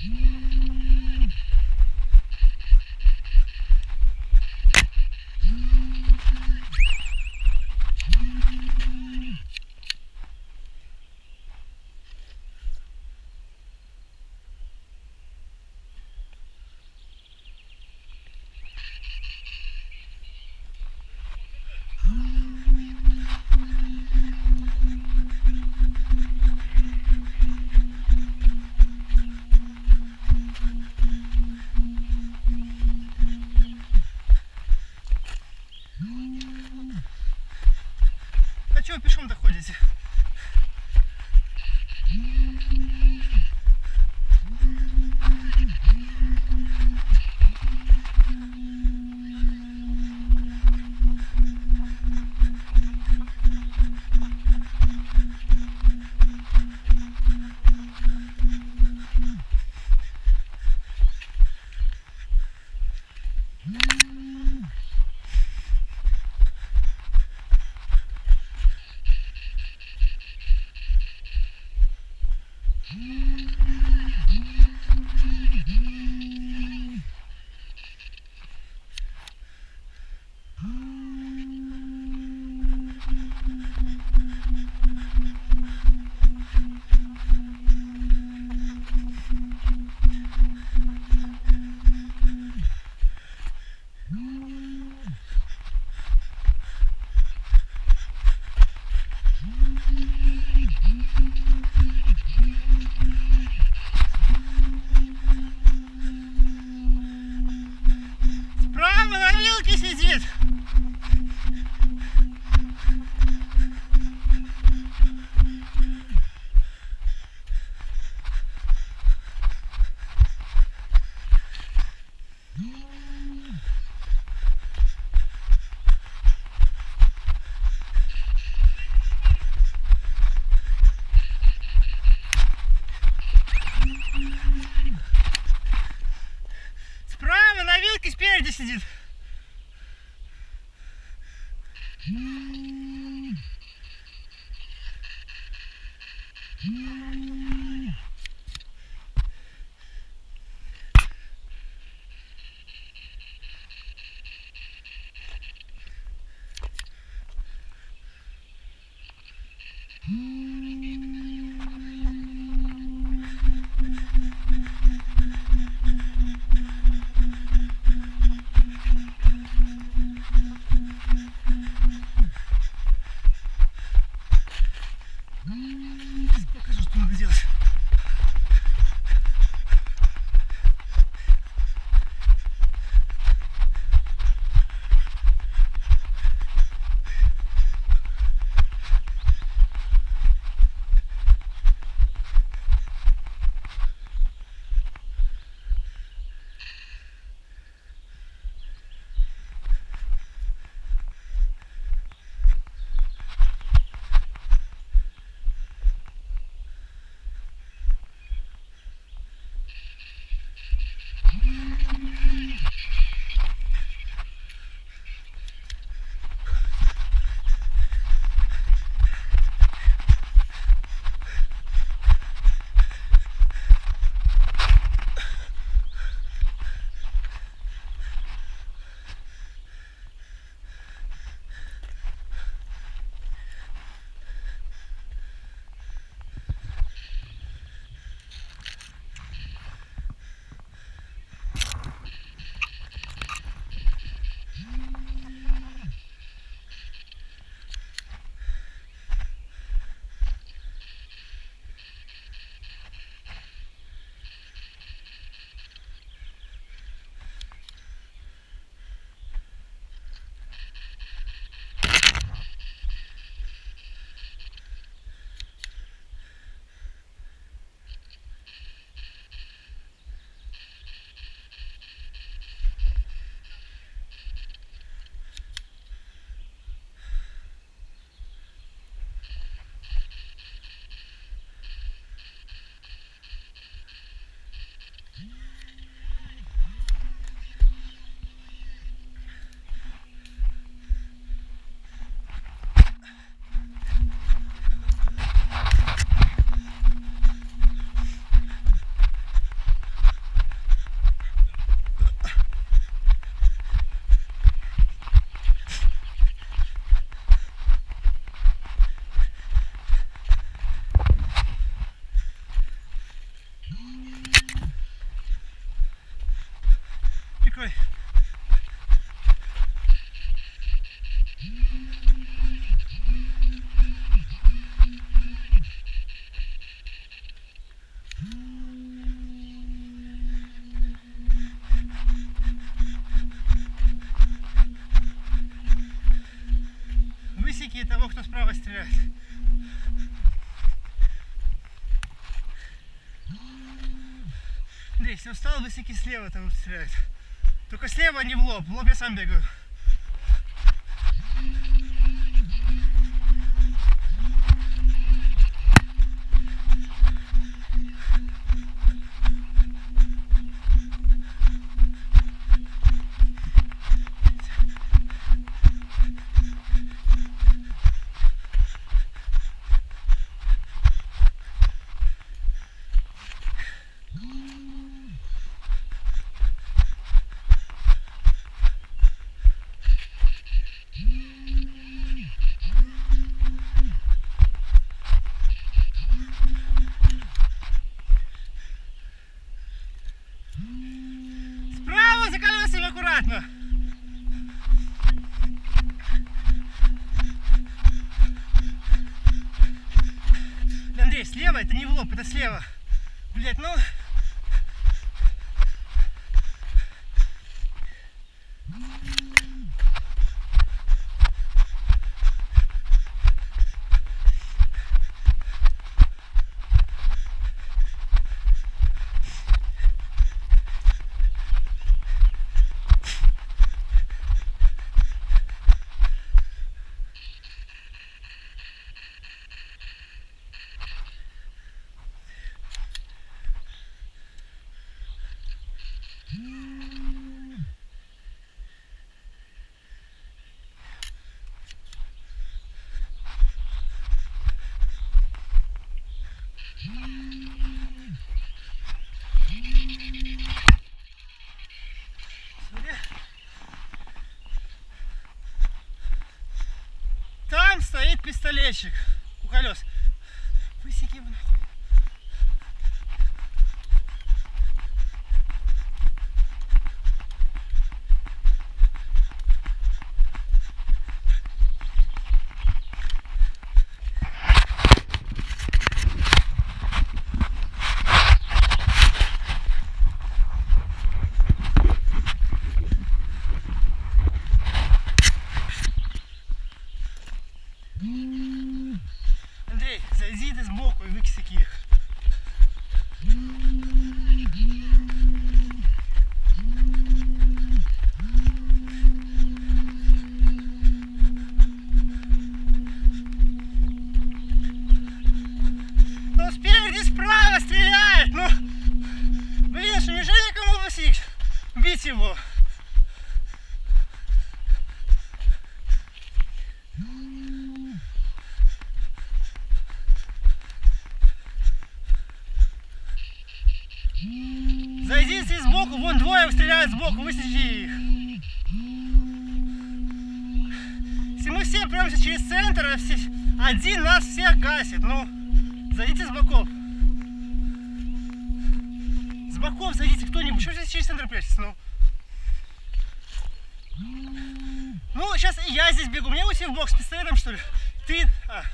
Yeah. Чого пішом доходите? Справа на вилке сидит. Справа на вилке спереди сидит. того, кто справа стреляет. Андрей, если устал, высоки слева там стреляют. Только слева, а не в лоб. В лоб я сам бегаю. Это не в лоб, это слева. Блять, ну... пистолетчик у колес. Высеки его нахуй. Андрей, зайди ты сбоку и выкисики их. Ну спереди справа стреляет, ну! Блин, что неужели кому посечь? Бить его. Зайдите сбоку, вон двое стреляют сбоку, высечи их. Если мы все прямо через центр, а один нас всех гасит, ну, зайдите с боков. С боков зайдите кто-нибудь, что здесь через центр прячется, ну? Ну, сейчас и я здесь бегу, мне уйти в бок с пистолетом, что ли? Ты, а,